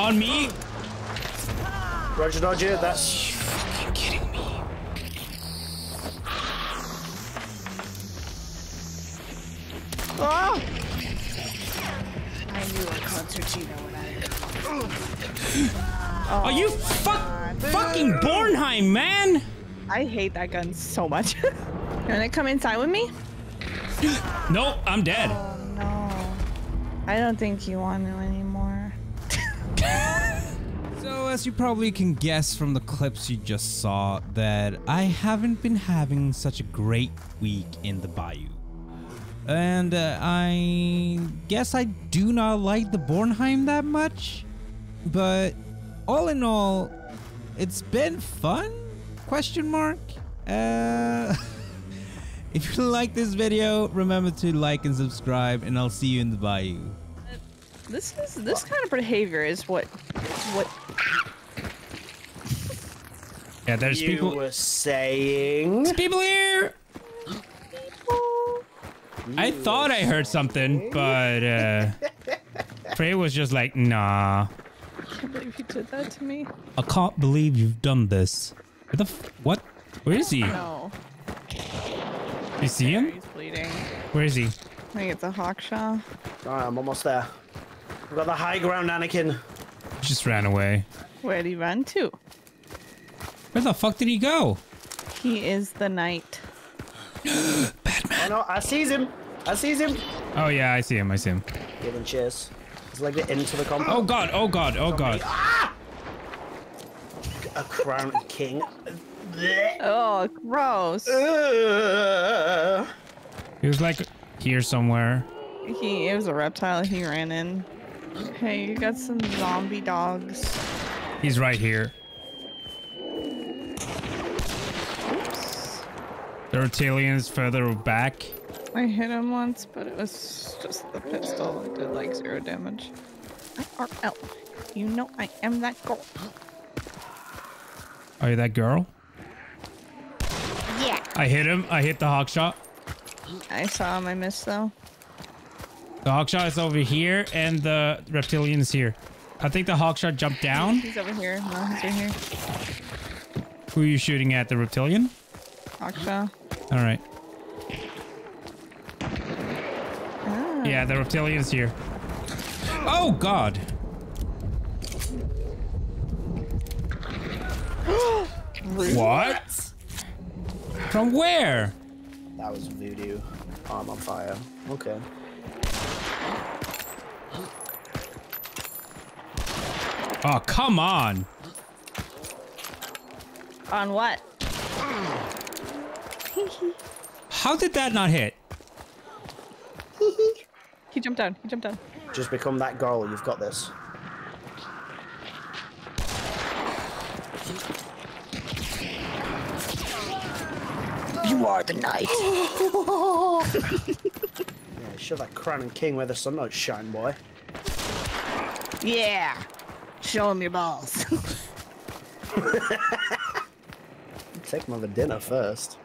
On me? Roger, Dodger, that's... Fucking kidding me. Oh! I knew a concertina when I oh, Are you oh fuck fucking Bornheim, man? I hate that gun so much. you wanna come inside with me? Nope, I'm dead. Oh no. I don't think you want to as you probably can guess from the clips you just saw, that I haven't been having such a great week in the bayou. And uh, I guess I do not like the Bornheim that much. But all in all, it's been fun? Question mark? Uh, if you like this video, remember to like and subscribe, and I'll see you in the bayou. This is this kind of behavior is what what Yeah, there's You people. were saying... There's people here. People. I thought I heard something, but uh, Frey was just like, "Nah, I can't believe you did that to me. I can't believe you've done this." What the? F- what? Where is he? No. You see him? He's bleeding. Where is he? I think it's a Hawkshaw. Alright, I'm almost there. We've got the high ground, Anakin. He just ran away. Where'd he run to? Where the fuck did he go? He is the knight. Batman. Oh no, I sees him. I sees him. Oh yeah, I see him. I see him. Give him chase. It's like the into the compound. Oh god! Oh god! Oh god! Ah! A crown king. Oh, gross. Uh, He was like here somewhere. He it was a reptile he ran in. Hey, you got some zombie dogs. He's right here. Oops. The Reptilian's further back. I hit him once, but it was just the pistol. It did like zero damage. IRL. You know I am that girl. Are you that girl? Yeah. I hit him. I hit the hawk shot. I saw him. I missed though. The hawkshot is over here, and the reptilian is here. I think the hawkshot jumped down. He's over here. No, he's right here. Who are you shooting at? The reptilian? Hawkshot. All right. Ah. Yeah, the reptilian's here. Oh God! what? From where? that was voodoo. Oh, I'm on fire. Okay. Oh, come on! On what? How did that not hit? He jumped down. He jumped down. Just become that girl. You've got this. You are the knight. yeah, shove that crown and king where the sun don't shine, boy. Yeah. Show him your balls. Take him over dinner first.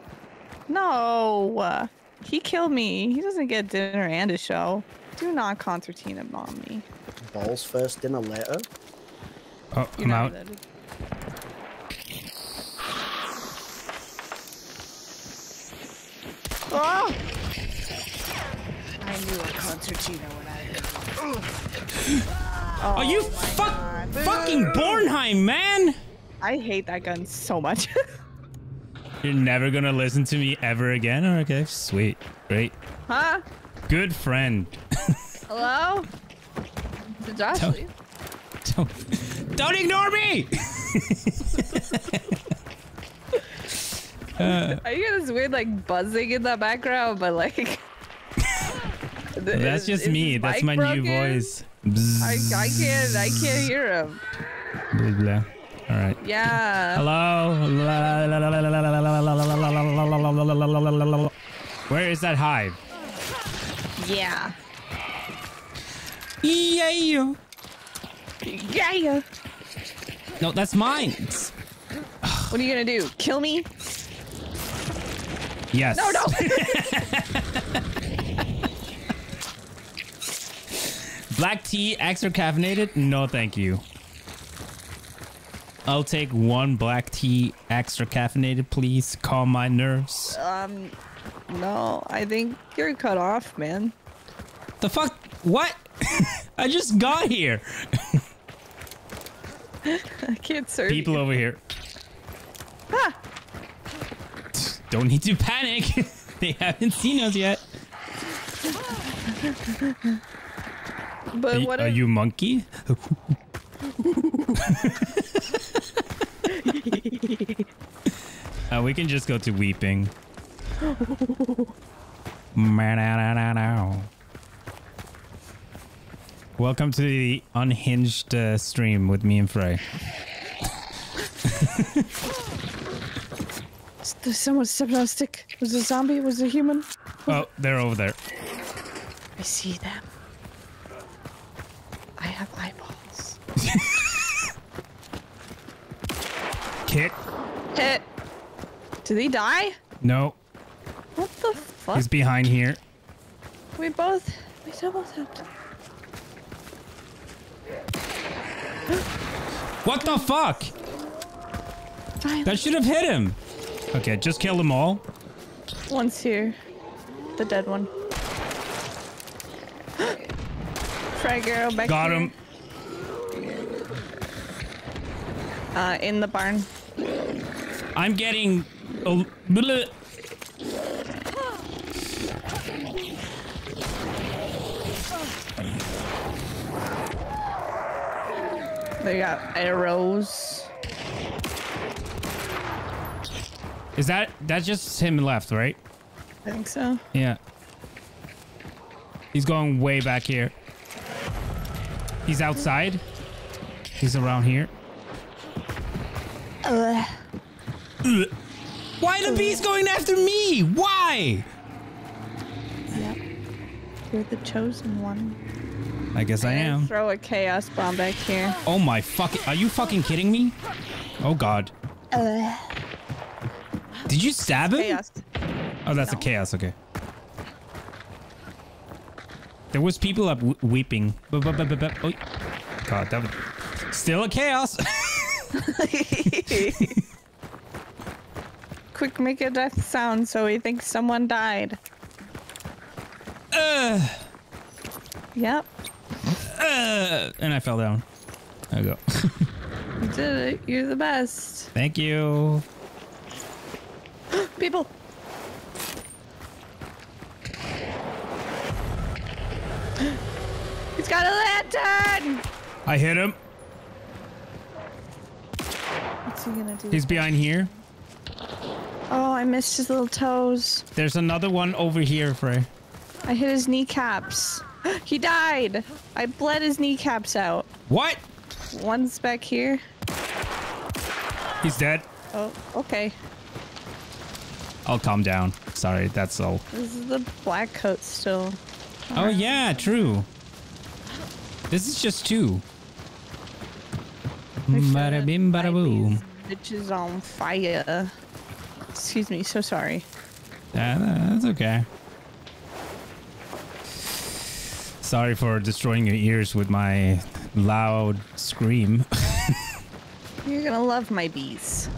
no. uh, He killed me. He doesn't get dinner and a show. Do not concertina bomb me. Balls first, dinner later. Oh, You I'm out. Oh! I knew a concertina when I heard it. Are oh you fuck fucking Bornheim, man? I hate that gun so much. You're never gonna listen to me ever again? Okay, sweet. Great. huh? Good friend. Hello? Is it Josh? Don't- Don't, don't ignore me! I hear this weird like buzzing in the background, but like That's just Is me. his That's mic my new voice. I, I can't I can't hear him. Blah, blah. All right. Yeah. Hello? Where is that hive? Yeah. Yeah. Yeah. yeah. No, that's mine. What are you gonna do? Kill me? Yes. No, no. Black tea, extra caffeinated? No, thank you. I'll take one black tea, extra caffeinated, please. Calm my nerves. Um, no, I think you're cut off, man. The fuck? What? I just got here. I can't serve People you. over here. Ah, Don't need to panic. they haven't seen us yet. But Are, what are if- you monkey? uh, we can just go to weeping. Welcome to the unhinged uh, stream with me and Frey. Someone stepped on a stick. Was it a zombie? Was it a human? Oh, they're over there. I see them. I have Kit? Hit. Did he die? No, What the fuck? he's behind here. We both. We double tapped. What the fuck? That should have hit him. Okay, just kill them all. One's here. The dead one. Frag arrow back Got here. him. Uh, in the barn. I'm getting. A, bleh. They got arrows. Is that that's just him left, right? I think so. Yeah. He's going way back here. He's outside. He's around here. Why the bee's going after me? Why? Yep. You're the chosen one. I guess I am. Throw a chaos bomb back here. Oh my fucking! Are you fucking kidding me? Oh god! Ugh. Did you stab him? Chaos. Oh, that's a chaos. Okay. There was people up weeping. Bu- bu- bu- Oh, God, that was still a chaos. Quick, make a death sound so he thinks someone died. uh, Yep. uh, and I fell down. There you go. You did it. You're the best. Thank you. People. He's got a lantern! I hit him. He gonna do? He's behind here. Oh, I missed his little toes. There's another one over here, Frey. I hit his kneecaps. he died. I bled his kneecaps out. What? One's back here. He's dead. Oh, okay. I'll calm down. Sorry, that's all. This is the black coat still. Oh yeah, true. This is just two. Bada bim, bada boom. These Bitches on fire. Excuse me, so sorry. Yeah, that's okay. Sorry for destroying your ears with my loud scream. You're gonna love my bees.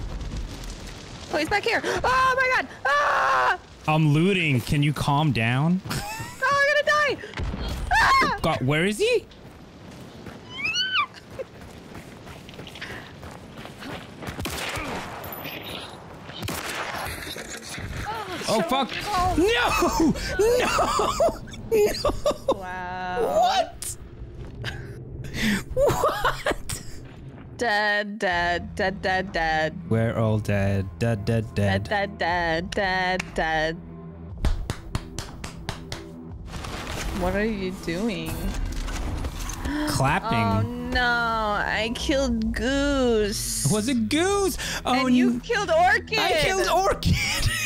Oh, he's back here. Oh my god! Ah! I'm looting. Can you calm down? Oh, I'm gonna die! Ah! God, where is he? Oh fuck! No! No! No! Wow. What? What? Dead, dead, dead, dead, dead. We're all dead. Dead, dead, Dead, dead. dead, dead, dead, dead. What are you doing? Clapping. Oh no, I killed Goose. Was it Goose? Oh, and you killed Orchid. I killed Orchid.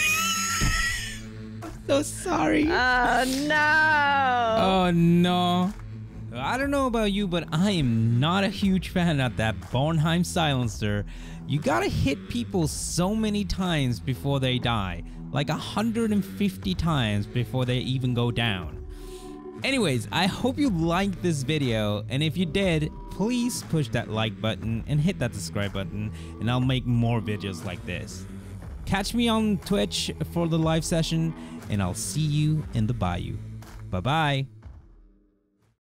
so sorry. Oh no. Oh no. I don't know about you, but I am not a huge fan of that Bornheim silencer. You gotta hit people so many times before they die. Like 150 times before they even go down. Anyways, I hope you liked this video, and if you did, please push that like button and hit that subscribe button, and I'll make more videos like this. Catch me on Twitch for the live session, and I'll see you in the bayou. Bye bye.